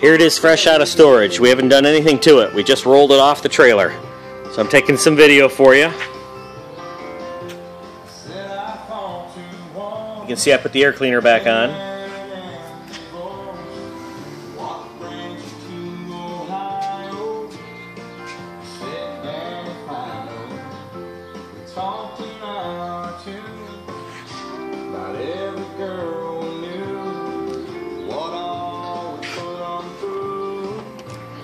Here it is fresh out of storage. We haven't done anything to it. We just rolled it off the trailer. So I'm taking some video for you. You can see I put the air cleaner back on.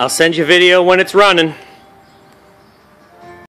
I'll send you a video when it's running.